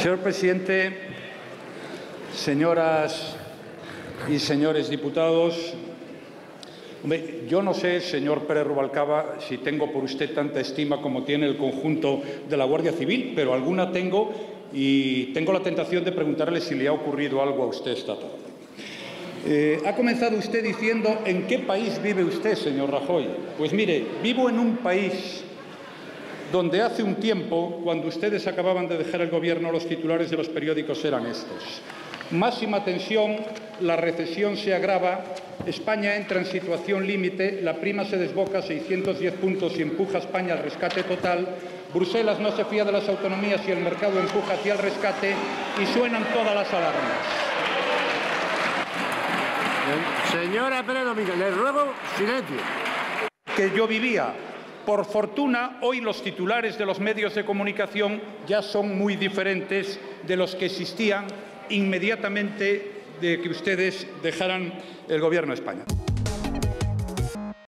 Señor presidente, señoras y señores diputados, yo no sé, señor Pérez Rubalcaba, si tengo por usted tanta estima como tiene el conjunto de la Guardia Civil, pero alguna tengo y tengo la tentación de preguntarle si le ha ocurrido algo a usted esta tarde. Eh, ha comenzado usted diciendo en qué país vive usted, señor Rajoy. Pues mire, vivo en un país donde hace un tiempo, cuando ustedes acababan de dejar el gobierno, los titulares de los periódicos eran estos. Máxima tensión, la recesión se agrava, España entra en situación límite, la prima se desboca a 610 puntos y empuja a España al rescate total, Bruselas no se fía de las autonomías y el mercado empuja hacia el rescate y suenan todas las alarmas. Señora Pérez Domínguez, le ruego silencio. Que yo vivía por fortuna, hoy los titulares de los medios de comunicación ya son muy diferentes de los que existían inmediatamente de que ustedes dejaran el Gobierno de España.